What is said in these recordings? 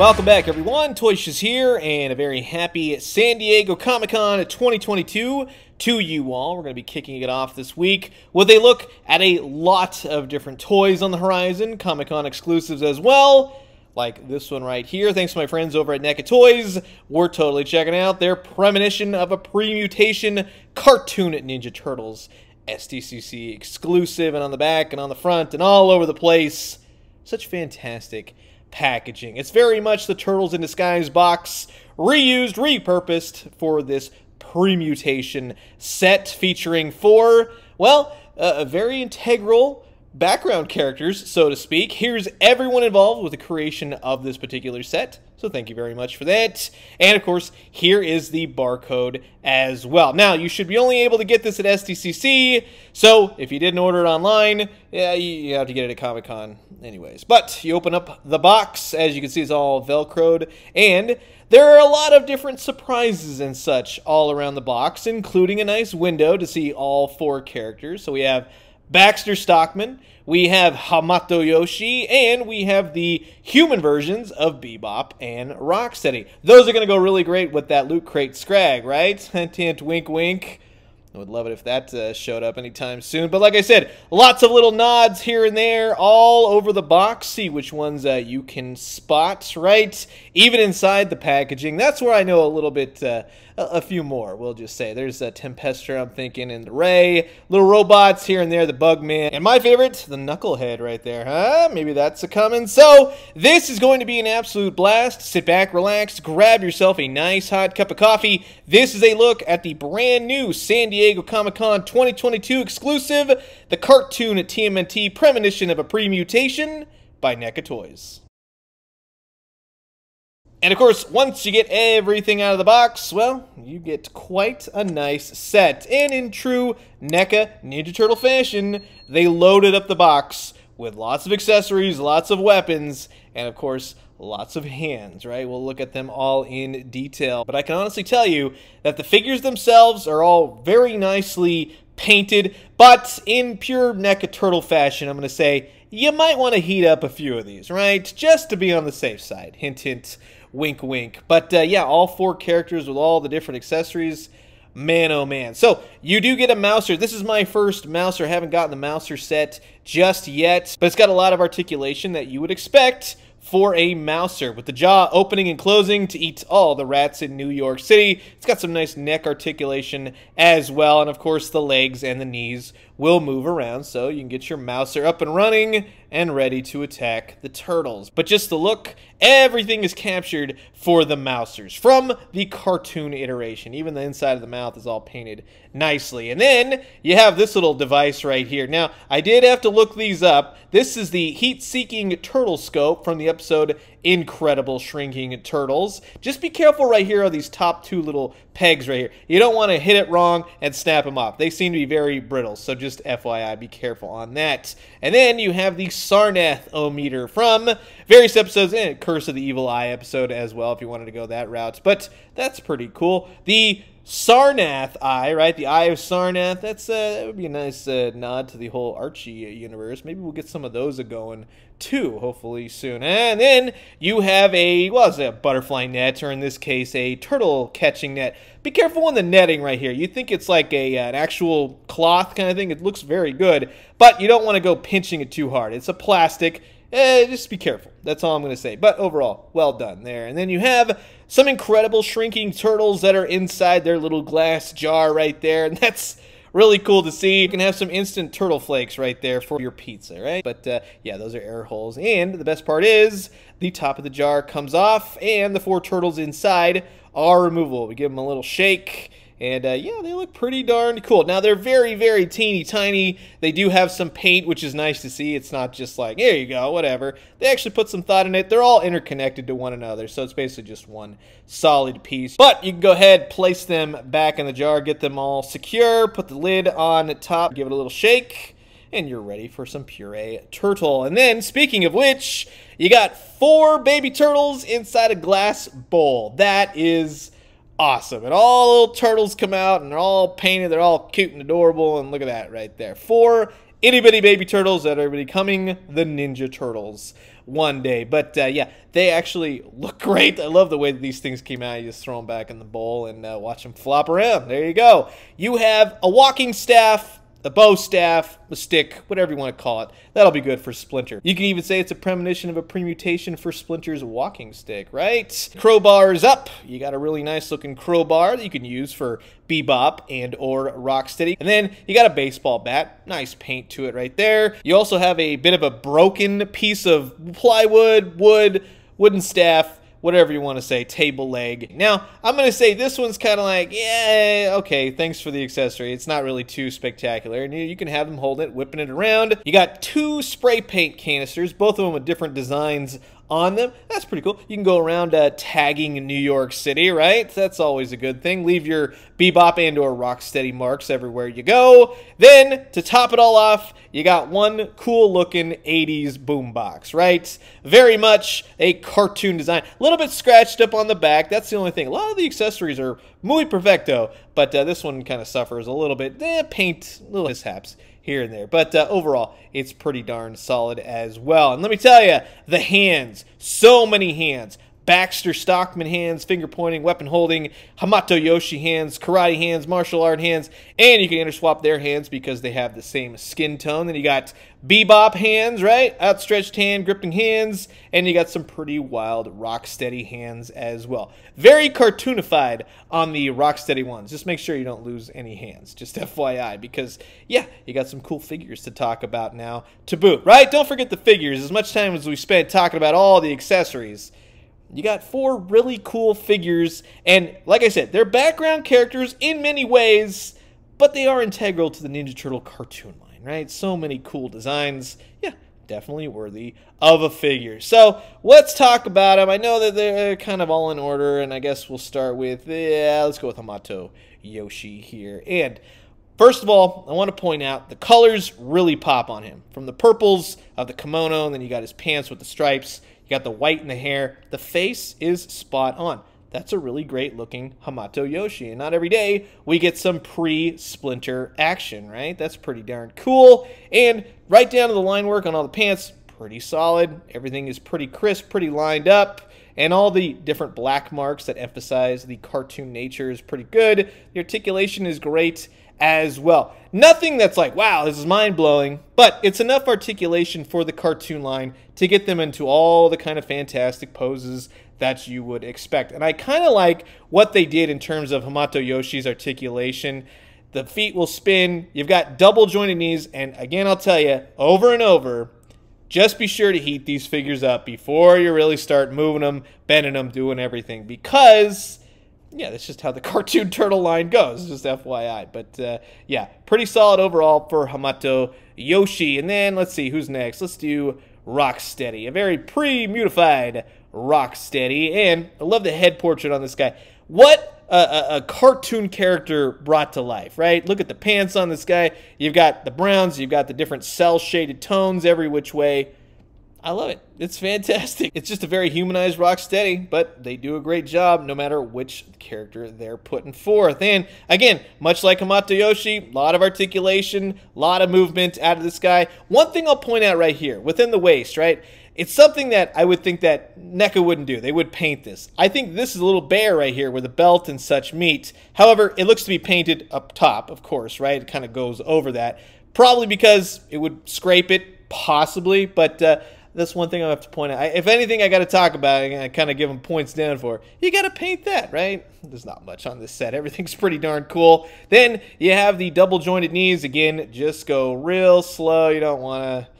Welcome back, everyone. Toyshiz here, and a very happy San Diego Comic Con 2022 to you all. We're going to be kicking it off this week with a look at a lot of different toys on the horizon, Comic Con exclusives as well, like this one right here. Thanks to my friends over at NECA Toys. We're totally checking out their premonition of a pre-mutation cartoon Ninja Turtles. SDCC exclusive, and on the back and on the front and all over the place. Such fantastic packaging. It's very much the Turtles in Disguise box, reused, repurposed for this pre-mutation set featuring four, well, uh, very integral background characters, so to speak. Here's everyone involved with the creation of this particular set. So thank you very much for that. And of course, here is the barcode as well. Now, you should be only able to get this at SDCC, so if you didn't order it online, yeah, you have to get it at Comic-Con anyways. But you open up the box, as you can see, it's all Velcroed, and there are a lot of different surprises and such all around the box, including a nice window to see all four characters. So we have Baxter Stockman, we have Hamato Yoshi, and we have the human versions of Bebop and Rocksteady. Those are going to go really great with that Loot Crate Scrag, right? Hint, hint, wink, wink. I would love it if that uh, showed up anytime soon. But like I said, lots of little nods here and there all over the box. See which ones uh, you can spot, right? Even inside the packaging. That's where I know a little bit, uh, a, few more, we'll just say. There's a Tempestor, I'm thinking, and the Ray. Little robots here and there, the Bugman. And my favorite, the Knucklehead right there, huh? Maybe that's a coming. So, this is going to be an absolute blast. Sit back, relax, grab yourself a nice hot cup of coffee. This is a look at the brand new San Diego Comic-Con 2022 exclusive, the cartoon TMNT Premonition of a Pre-Mutation by NECA Toys. And of course, once you get everything out of the box, well, you get quite a nice set. And in true NECA Ninja Turtle fashion, they loaded up the box with lots of accessories, lots of weapons, and of course, lots of hands, right? We'll look at them all in detail. But I can honestly tell you that the figures themselves are all very nicely painted, but in pure NECA Turtle fashion, I'm going to say you might want to heat up a few of these, right? Just to be on the safe side. Hint, hint wink, wink. But uh, yeah, all four characters with all the different accessories. Man, oh man. So, you do get a Mouser. This is my first Mouser. I haven't gotten the Mouser set just yet, but it's got a lot of articulation that you would expect for a mouser with the jaw opening and closing to eat all the rats in New York City. It's got some nice neck articulation as well, and of course the legs and the knees will move around so you can get your mouser up and running and ready to attack the turtles. But just the look, everything is captured for the mousers from the cartoon iteration. Even the inside of the mouth is all painted nicely. And then you have this little device right here. Now, I did have to look these up. This is the heat-seeking turtle scope from the episode incredible shrinking turtles. Just be careful right here on these top two little pegs right here. You don't want to hit it wrong and snap them off. They seem to be very brittle, so just FYI, be careful on that. And then you have the Sarnath-O-Meter from various episodes, and Curse of the Evil Eye episode as well, if you wanted to go that route. But that's pretty cool. The Sarnath Eye, right? The Eye of Sarnath. That's uh, that would be a nice uh, nod to the whole Archie universe. Maybe we'll get some of those a going too, hopefully soon. And then you have a well, it's a butterfly net, or in this case, a turtle catching net. Be careful on the netting right here. You think it's like a an actual cloth kind of thing. It looks very good, but you don't want to go pinching it too hard. It's a plastic. Eh, just be careful. That's all I'm going to say. But overall, well done there. And then you have some incredible shrinking turtles that are inside their little glass jar right there. And that's really cool to see. You can have some instant turtle flakes right there for your pizza, right? But uh, yeah, those are air holes. And the best part is the top of the jar comes off and the four turtles inside are removable. We give them a little shake and uh, yeah, they look pretty darn cool. Now they're very, very teeny tiny. They do have some paint, which is nice to see. It's not just like, here you go, whatever. They actually put some thought in it. They're all interconnected to one another, so it's basically just one solid piece. But you can go ahead, place them back in the jar, get them all secure, put the lid on top, give it a little shake, and you're ready for some puree turtle. And then, speaking of which, you got four baby turtles inside a glass bowl. That is awesome. And all little turtles come out and they're all painted. They're all cute and adorable. And look at that right there. Four itty bitty baby turtles that are becoming the Ninja Turtles. one day. But uh, yeah, they actually look great. I love the way these things came out. You just throw them back in the bowl and uh, watch them flop around. There you go. You have a walking staff a bow staff, a stick, whatever you want to call it. That'll be good for Splinter. You can even say it's a premonition of a permutation for Splinter's walking stick, right? Crowbar's up. You got a really nice looking crowbar that you can use for Bebop and or Rocksteady. And then you got a baseball bat. Nice paint to it right there. You also have a bit of a broken piece of plywood, wood, wooden staff, whatever you want to say, table leg. Now, I'm going to say this one's kind of like, yeah, okay, thanks for the accessory. It's not really too spectacular. And you can have them hold it, whipping it around. You got two spray paint canisters, both of them with different designs on them. That's pretty cool. You can go around uh, tagging New York City, right? That's always a good thing. Leave your bebop and or rocksteady marks everywhere you go. Then, to top it all off, you got one cool looking 80s boombox, right? Very much a cartoon design. A little bit scratched up on the back. That's the only thing. A lot of the accessories are muy perfecto, but uh, this one kind of suffers a little bit. Eh, paint, little mishaps here and there. But uh, overall, it's pretty darn solid as well. And let me tell you, the hands, so many hands. Baxter Stockman hands, finger pointing, weapon holding, Hamato Yoshi hands, karate hands, martial art hands, and you can interswap their hands because they have the same skin tone. Then you got Bebop hands, right? Outstretched hand, gripping hands, and you got some pretty wild Rocksteady hands as well. Very cartoonified on the Rocksteady ones. Just make sure you don't lose any hands, just FYI, because yeah, you got some cool figures to talk about now to boot, right? Don't forget the figures. As much time as we spent talking about all the accessories, you got four really cool figures, and like I said, they're background characters in many ways, but they are integral to the Ninja Turtle cartoon line right? So many cool designs. Yeah, definitely worthy of a figure. So let's talk about them. I know that they're kind of all in order, and I guess we'll start with, yeah, let's go with Hamato Yoshi here. And First of all, I want to point out the colors really pop on him. From the purples of the kimono, and then you got his pants with the stripes, got the white in the hair. The face is spot on that's a really great looking Hamato Yoshi. And not every day we get some pre splinter action, right? That's pretty darn cool. And right down to the line work on all the pants, pretty solid. Everything is pretty crisp, pretty lined up. And all the different black marks that emphasize the cartoon nature is pretty good. The articulation is great as well. Nothing that's like, wow, this is mind blowing, but it's enough articulation for the cartoon line to get them into all the kind of fantastic poses that you would expect. And I kind of like what they did in terms of Hamato Yoshi's articulation. The feet will spin, you've got double jointed knees, and again, I'll tell you over and over, just be sure to heat these figures up before you really start moving them, bending them, doing everything because yeah, that's just how the cartoon turtle line goes, just FYI. But uh, yeah, pretty solid overall for Hamato Yoshi. And then let's see who's next. Let's do Rocksteady, a very pre-mutified Rocksteady. And I love the head portrait on this guy. What a, a, cartoon character brought to life, right? Look at the pants on this guy. You've got the browns, you've got the different cell-shaded tones every which way. I love it. It's fantastic. It's just a very humanized Rocksteady, but they do a great job no matter which character they're putting forth. And again, much like Hamato Yoshi, a lot of articulation, a lot of movement out of this guy. One thing I'll point out right here, within the waist, right? It's something that I would think that NECA wouldn't do. They would paint this. I think this is a little bare right here where the belt and such meet. However, it looks to be painted up top, of course, right? It kind of goes over that. Probably because it would scrape it, possibly, but... Uh, that's one thing I have to point out. I, if anything, I got to talk about it. I kind of give them points down for. You got to paint that, right? There's not much on this set. Everything's pretty darn cool. Then you have the double jointed knees again. Just go real slow. You don't want to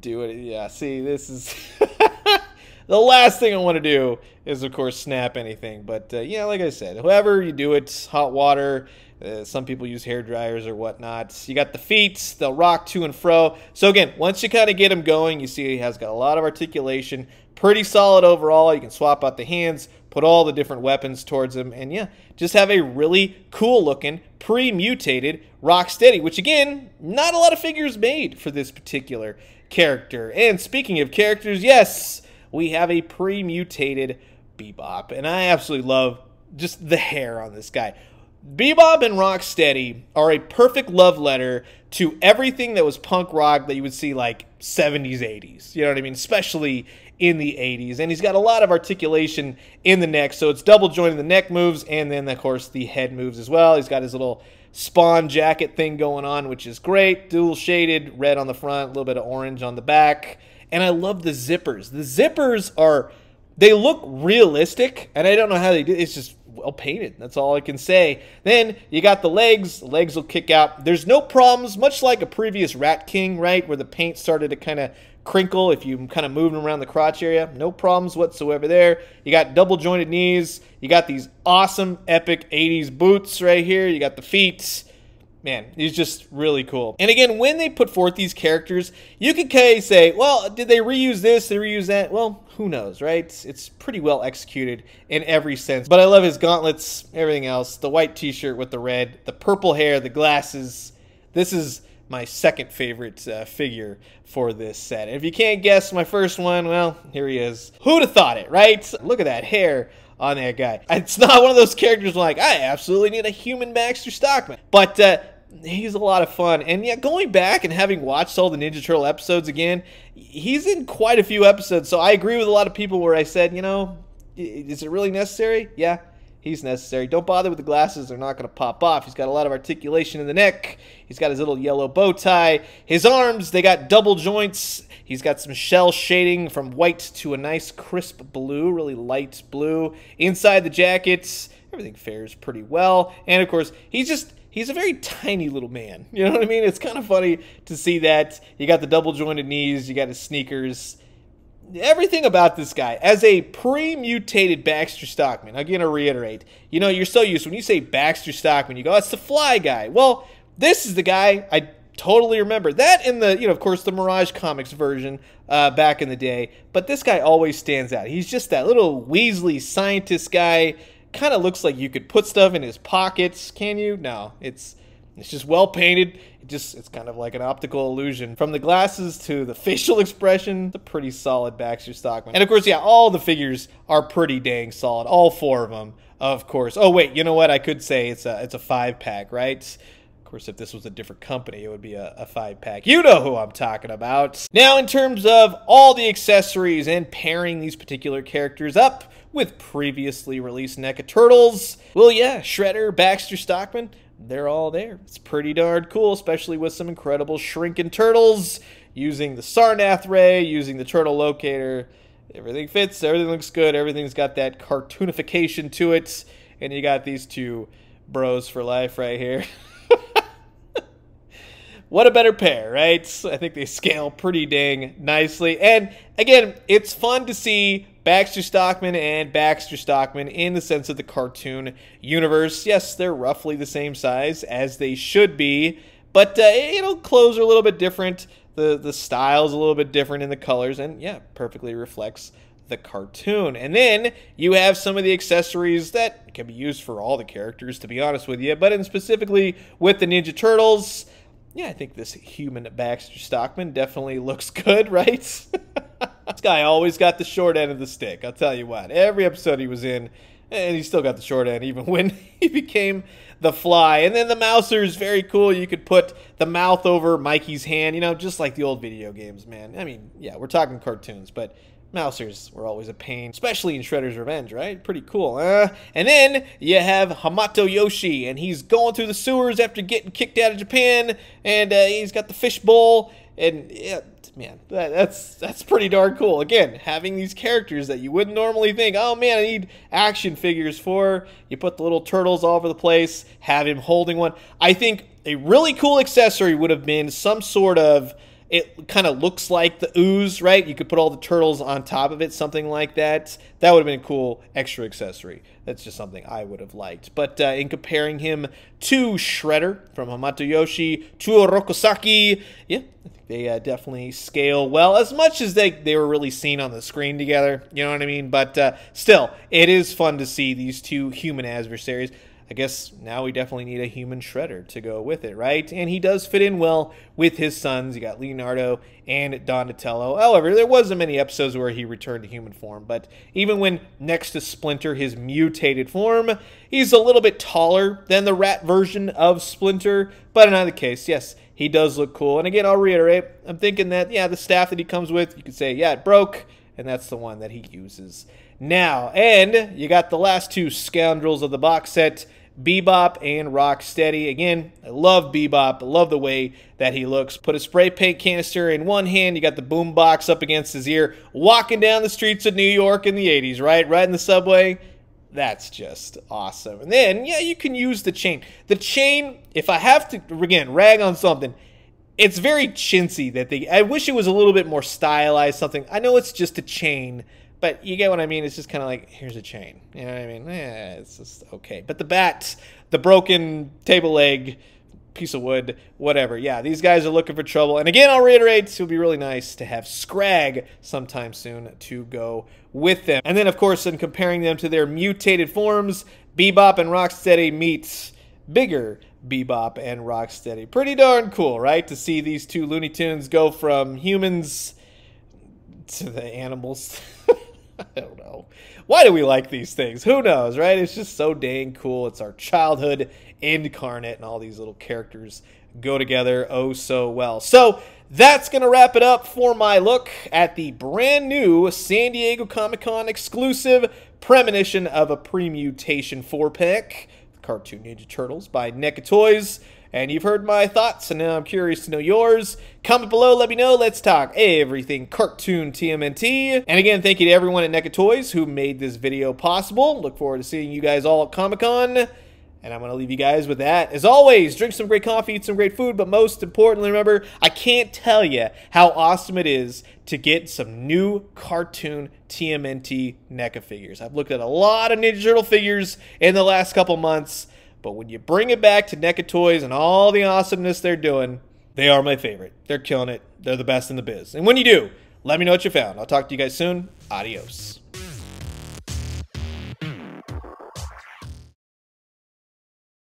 do it. Yeah, see, this is the last thing I want to do is, of course, snap anything. But uh, yeah, like I said, whoever you do it, hot water uh, some people use hair dryers or whatnot. You got the feet; they'll rock to and fro. So again, once you kind of get him going, you see he has got a lot of articulation. Pretty solid overall. You can swap out the hands, put all the different weapons towards him, and yeah, just have a really cool looking pre-mutated Rocksteady. Which again, not a lot of figures made for this particular character. And speaking of characters, yes, we have a pre-mutated Bebop, and I absolutely love just the hair on this guy. Bebop and Rocksteady are a perfect love letter to everything that was punk rock that you would see like 70s, 80s. You know what I mean? Especially in the 80s. And he's got a lot of articulation in the neck, so it's double jointed the neck moves, and then, of course, the head moves as well. He's got his little spawn jacket thing going on, which is great. Dual shaded, red on the front, a little bit of orange on the back. And I love the zippers. The zippers are, they look realistic, and I don't know how they do It's just well painted. That's all I can say. Then you got the legs. The legs will kick out. There's no problems, much like a previous Rat King, right, where the paint started to kind of crinkle if you kind of moving around the crotch area. No problems whatsoever there. You got double jointed knees. You got these awesome, epic 80s boots right here. You got the feet man, he's just really cool. And again, when they put forth these characters, you could say, well, did they reuse this? Did they reuse that? Well, who knows, right? It's pretty well executed in every sense. But I love his gauntlets, everything else, the white t-shirt with the red, the purple hair, the glasses. This is my second favorite uh, figure for this set. And if you can't guess my first one, well, here he is. Who'd have thought it, right? Look at that hair on that guy. It's not one of those characters like, I absolutely need a human Baxter Stockman. But uh, he's a lot of fun. And yeah, going back and having watched all the Ninja Turtle episodes again, he's in quite a few episodes. So I agree with a lot of people where I said, you know, is it really necessary? Yeah, he's necessary. Don't bother with the glasses, they're not going to pop off. He's got a lot of articulation in the neck. He's got his little yellow bow tie. His arms, they got double joints. He's got some shell shading from white to a nice crisp blue, really light blue. Inside the jackets, everything fares pretty well. And of course, he's just he's a very tiny little man. You know what I mean? It's kind of funny to see that. You got the double jointed knees, you got his sneakers. Everything about this guy, as a pre mutated Baxter Stockman, again, I reiterate, you know, you're so used when you say Baxter Stockman, you go, that's the fly guy. Well, this is the guy I totally remember that in the you know of course the mirage comics version uh, back in the day. But this guy always stands out. He's just that little weasley scientist guy. Kind of looks like you could put stuff in his pockets. Can you? No. It's it's just well painted. It just it's kind of like an optical illusion. From the glasses to the facial expression a pretty solid baxter stockman. And of course yeah all the figures are pretty dang solid. All four of them of course. Oh wait you know what? I could say it's a it's a five pack right course, if this was a different company, it would be a, a five pack. You know who I'm talking about. Now, in terms of all the accessories and pairing these particular characters up with previously released NECA Turtles, well, yeah, Shredder, Baxter Stockman, they're all there. It's pretty darn cool, especially with some incredible shrinking turtles using the Sarnath ray, using the turtle locator. Everything fits, everything looks good, everything's got that cartoonification to it, and you got these two bros for life right here. what a better pair, right? I think they scale pretty dang nicely. And again, it's fun to see Baxter Stockman and Baxter Stockman in the sense of the cartoon universe. Yes, they're roughly the same size as they should be, but uh, you clothes are a little bit different. The the style's a little bit different in the colors, and yeah, perfectly reflects the cartoon. And then you have some of the accessories that can be used for all the characters, to be honest with you, but in specifically with the Ninja Turtles yeah, I think this human Baxter Stockman definitely looks good, right? this guy always got the short end of the stick. I'll tell you what. Every episode he was in, and he still got the short end, even when he became the fly. And then the Mouser is very cool. You could put the mouth over Mikey's hand, you know, just like the old video games, man. I mean, yeah, we're talking cartoons, but Mousers were always a pain, especially in Shredder's Revenge, right? Pretty cool. Uh, and then you have Hamato Yoshi, and he's going through the sewers after getting kicked out of Japan, and uh, he's got the fishbowl, and yeah, man, that, that's that's pretty darn cool. Again, having these characters that you wouldn't normally think, oh man, I need action figures for. You put the little turtles all over the place, have him holding one. I think a really cool accessory would have been some sort of it kind of looks like the ooze, right? You could put all the turtles on top of it, something like that. That would have been a cool extra accessory. That's just something I would have liked. But uh, in comparing him to Shredder from Hamato Yoshi to Oroku Saki, yeah, they uh, definitely scale well, as much as they, they were really seen on the screen together, you know what I mean? But uh, still, it is fun to see these two human adversaries. I guess now we definitely need a human shredder to go with it, right? And he does fit in well with his sons. You got Leonardo and Donatello. However, there wasn't many episodes where he returned to human form, but even when next to Splinter, his mutated form, he's a little bit taller than the rat version of Splinter. But in either case, yes, he does look cool. And again, I'll reiterate, I'm thinking that, yeah, the staff that he comes with, you could say, yeah, it broke and that's the one that he uses now. And you got the last two scoundrels of the box set. Bebop and Rocksteady. Again, I love Bebop. I love the way that he looks. Put a spray paint canister in one hand. You got the boom box up against his ear. Walking down the streets of New York in the 80s, right? Right in the subway. That's just awesome. And then, yeah, you can use the chain. The chain, if I have to, again, rag on something, it's very chintzy that they, I wish it was a little bit more stylized something. I know it's just a chain, but you get what I mean. It's just kind of like here's a chain. You know what I mean? Yeah, it's just okay. But the bat, the broken table leg, piece of wood, whatever. Yeah, these guys are looking for trouble. And again, I'll reiterate, it would be really nice to have Scrag sometime soon to go with them. And then, of course, in comparing them to their mutated forms, Bebop and Rocksteady meets bigger Bebop and Rocksteady. Pretty darn cool, right? To see these two Looney Tunes go from humans to the animals. I don't know. Why do we like these things? Who knows, right? It's just so dang cool. It's our childhood incarnate, and all these little characters go together oh so well. So that's going to wrap it up for my look at the brand new San Diego Comic Con exclusive Premonition of a Premutation 4 pack, Cartoon Ninja Turtles by NECA Toys. And you've heard my thoughts, and now I'm curious to know yours. Comment below, let me know. Let's talk everything cartoon TMNT. And again, thank you to everyone at NECA Toys who made this video possible. Look forward to seeing you guys all at Comic-Con. And I'm going to leave you guys with that. As always, drink some great coffee, eat some great food, but most importantly, remember, I can't tell you how awesome it is to get some new cartoon TMNT NECA figures. I've looked at a lot of Ninja Turtle figures in the last couple months, but when you bring it back to NECA Toys and all the awesomeness they're doing, they are my favorite. They're killing it. They're the best in the biz. And when you do, let me know what you found. I'll talk to you guys soon. Adios.